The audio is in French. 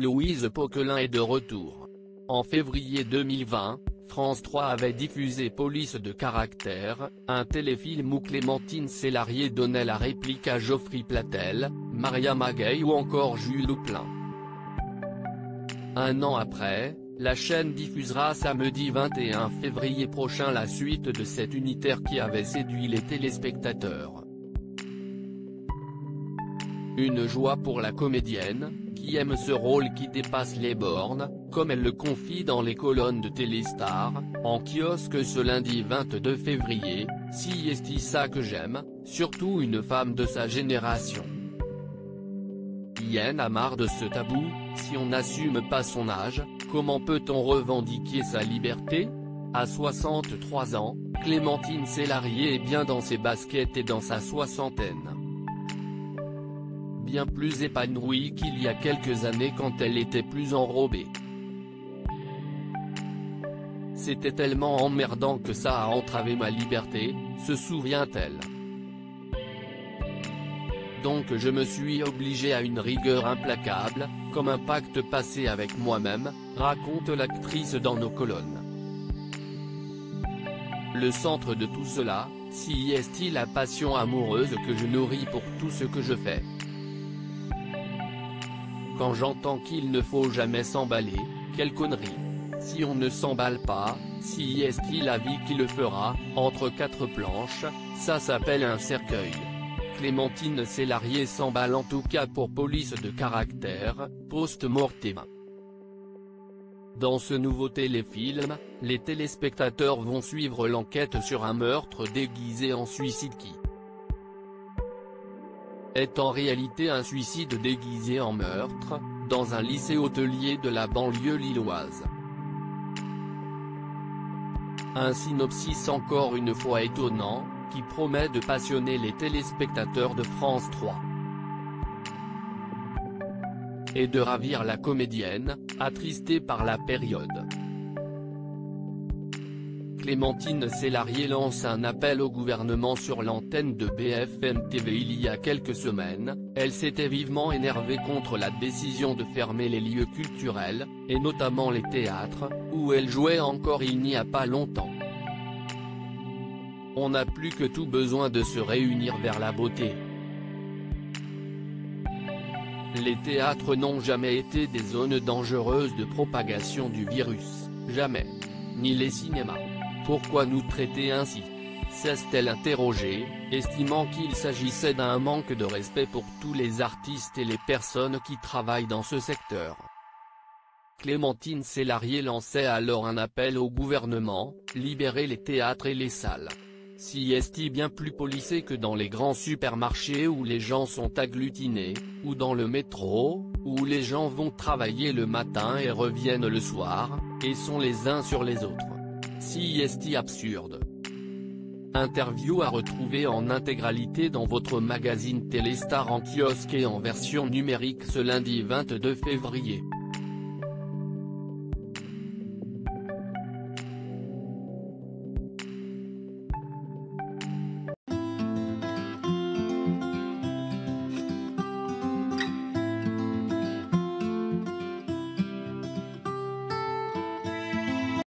Louise Poquelin est de retour. En février 2020, France 3 avait diffusé Police de caractère, un téléfilm où Clémentine Célarier donnait la réplique à Geoffrey Platel, Maria Maguey ou encore Jules Louplin. Un an après, la chaîne diffusera samedi 21 février prochain la suite de cet unitaire qui avait séduit les téléspectateurs. Une joie pour la comédienne, qui aime ce rôle qui dépasse les bornes, comme elle le confie dans les colonnes de Téléstar, en kiosque ce lundi 22 février, si est ça que j'aime, surtout une femme de sa génération. Yen a marre de ce tabou, si on n'assume pas son âge, comment peut-on revendiquer sa liberté? À 63 ans, Clémentine Célarier est bien dans ses baskets et dans sa soixantaine plus épanouie qu'il y a quelques années quand elle était plus enrobée. C'était tellement emmerdant que ça a entravé ma liberté, se souvient-elle. Donc je me suis obligé à une rigueur implacable, comme un pacte passé avec moi-même, raconte l'actrice dans nos colonnes. Le centre de tout cela, si est-il la passion amoureuse que je nourris pour tout ce que je fais. Quand j'entends qu'il ne faut jamais s'emballer, quelle connerie. Si on ne s'emballe pas, si est-il la vie qui le fera, entre quatre planches, ça s'appelle un cercueil. Clémentine Célarier s'emballe en tout cas pour police de caractère, post-mortem. Dans ce nouveau téléfilm, les téléspectateurs vont suivre l'enquête sur un meurtre déguisé en suicide qui est en réalité un suicide déguisé en meurtre, dans un lycée hôtelier de la banlieue lilloise. Un synopsis encore une fois étonnant, qui promet de passionner les téléspectateurs de France 3. Et de ravir la comédienne, attristée par la période. Clémentine Célarier lance un appel au gouvernement sur l'antenne de BFM TV il y a quelques semaines, elle s'était vivement énervée contre la décision de fermer les lieux culturels, et notamment les théâtres, où elle jouait encore il n'y a pas longtemps. On n'a plus que tout besoin de se réunir vers la beauté. Les théâtres n'ont jamais été des zones dangereuses de propagation du virus, jamais. Ni les cinémas. Pourquoi nous traiter ainsi S'est-elle interrogée, estimant qu'il s'agissait d'un manque de respect pour tous les artistes et les personnes qui travaillent dans ce secteur. Clémentine Célarier lançait alors un appel au gouvernement, libérer les théâtres et les salles. Si est bien plus policé que dans les grands supermarchés où les gens sont agglutinés, ou dans le métro, où les gens vont travailler le matin et reviennent le soir, et sont les uns sur les autres. Si est absurde. Interview à retrouver en intégralité dans votre magazine Téléstar en kiosque et en version numérique ce lundi 22 février.